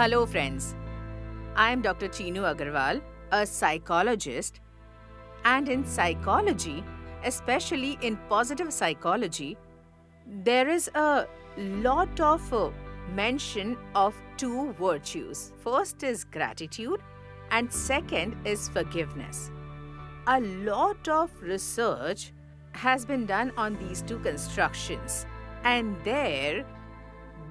Hello, friends. I am Dr. Chinu Agrawal, a psychologist. And in psychology, especially in positive psychology, there is a lot of uh, mention of two virtues. First is gratitude, and second is forgiveness. A lot of research has been done on these two constructions, and their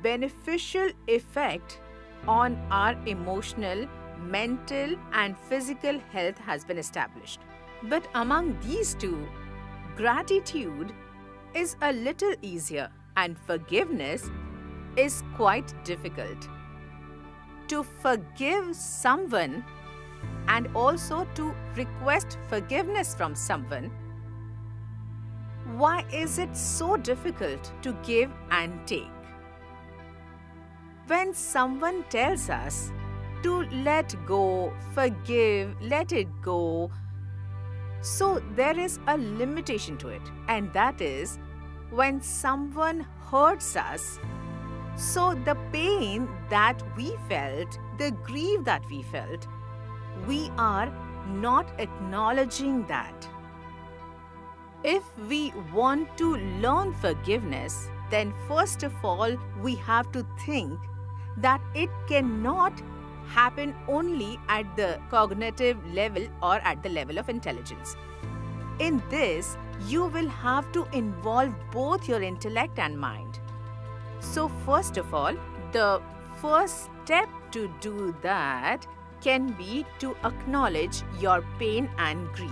beneficial effect on our emotional, mental, and physical health has been established. But among these two, gratitude is a little easier and forgiveness is quite difficult. To forgive someone and also to request forgiveness from someone, why is it so difficult to give and take? When someone tells us to let go, forgive, let it go, so there is a limitation to it, and that is when someone hurts us. So the pain that we felt, the grief that we felt, we are not acknowledging that. If we want to learn forgiveness, then first of all, we have to think that it cannot happen only at the cognitive level or at the level of intelligence. In this, you will have to involve both your intellect and mind. So, first of all, the first step to do that can be to acknowledge your pain and grief.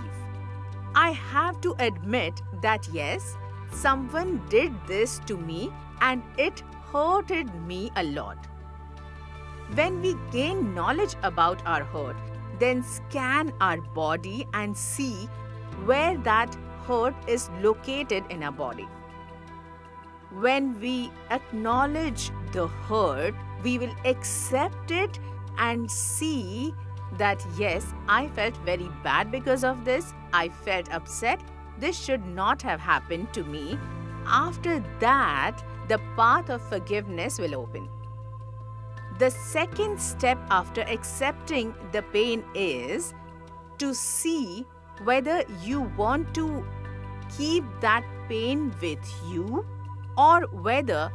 I have to admit that yes, someone did this to me and it hurted me a lot. When we gain knowledge about our hurt, then scan our body and see where that hurt is located in our body. When we acknowledge the hurt, we will accept it and see that yes, I felt very bad because of this. I felt upset. This should not have happened to me. After that, the path of forgiveness will open. The second step after accepting the pain is to see whether you want to keep that pain with you or whether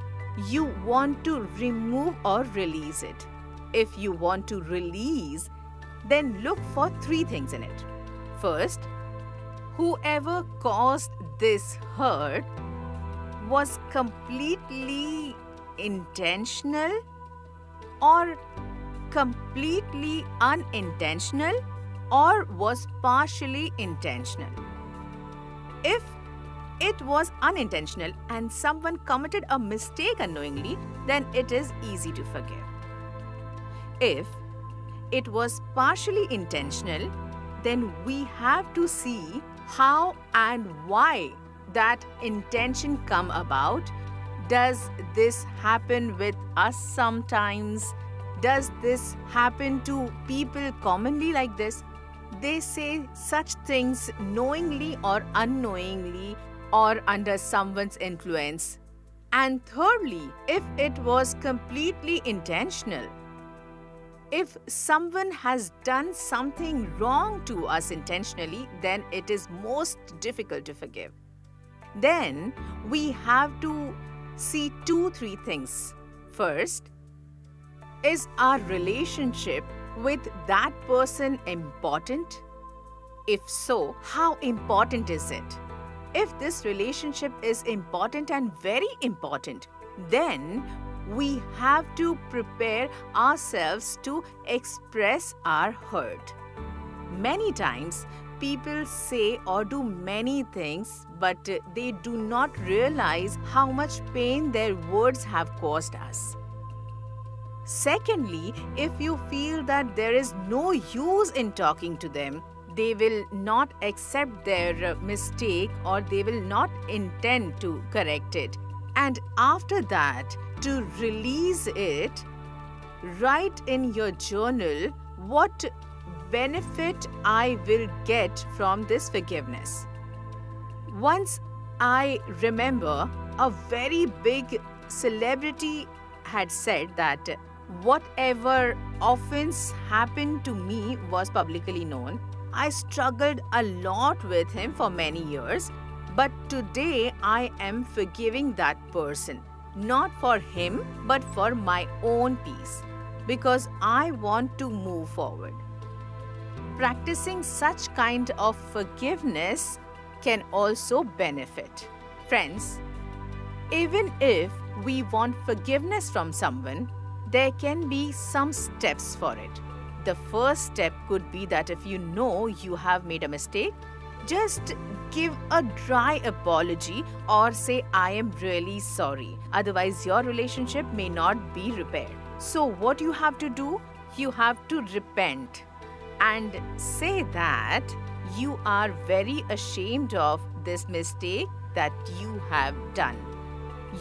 you want to remove or release it. If you want to release, then look for three things in it. First, whoever caused this hurt was completely intentional or completely unintentional or was partially intentional. If it was unintentional and someone committed a mistake unknowingly, then it is easy to forgive. If it was partially intentional, then we have to see how and why that intention come about does this happen with us sometimes? Does this happen to people commonly like this? They say such things knowingly or unknowingly or under someone's influence. And thirdly if it was completely intentional if someone has done something wrong to us intentionally, then it is most difficult to forgive. Then we have to see two, three things. First, is our relationship with that person important? If so, how important is it? If this relationship is important and very important, then we have to prepare ourselves to express our hurt. Many times, people say or do many things, but they do not realize how much pain their words have caused us. Secondly, if you feel that there is no use in talking to them, they will not accept their uh, mistake or they will not intend to correct it. And after that, to release it, write in your journal what benefit I will get from this forgiveness. Once I remember a very big celebrity had said that whatever offense happened to me was publicly known. I struggled a lot with him for many years, but today I am forgiving that person, not for him, but for my own peace, because I want to move forward. Practicing such kind of forgiveness can also benefit. Friends, even if we want forgiveness from someone, there can be some steps for it. The first step could be that if you know you have made a mistake, just give a dry apology or say, I am really sorry. Otherwise, your relationship may not be repaired. So, what you have to do? You have to repent and say that you are very ashamed of this mistake that you have done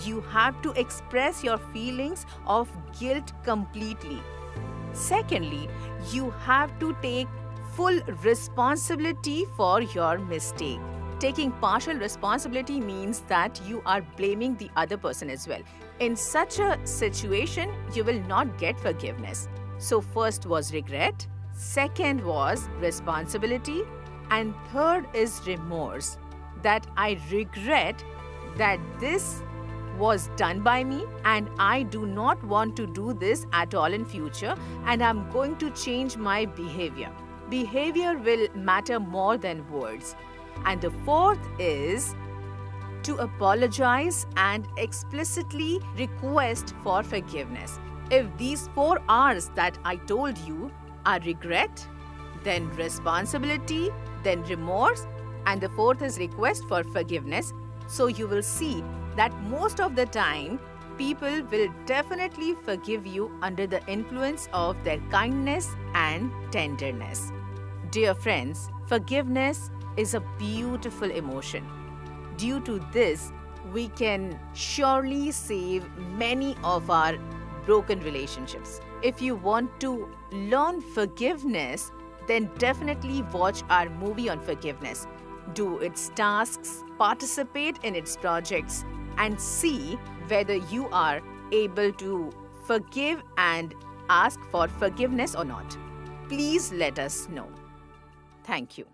you have to express your feelings of guilt completely. Secondly, you have to take full responsibility for your mistake. Taking partial responsibility means that you are blaming the other person as well. In such a situation, you will not get forgiveness. So, first was regret, second was responsibility, and third is remorse. That I regret that this was done by me and I do not want to do this at all in future and I'm going to change my behavior. Behavior will matter more than words. And the fourth is to apologize and explicitly request for forgiveness. If these four R's that I told you are regret, then responsibility, then remorse, and the fourth is request for forgiveness, so you will see that most of the time, people will definitely forgive you under the influence of their kindness and tenderness. Dear friends, forgiveness is a beautiful emotion. Due to this, we can surely save many of our broken relationships. If you want to learn forgiveness, then definitely watch our movie on forgiveness. Do its tasks, participate in its projects, and see whether you are able to forgive and ask for forgiveness or not. Please let us know. Thank you.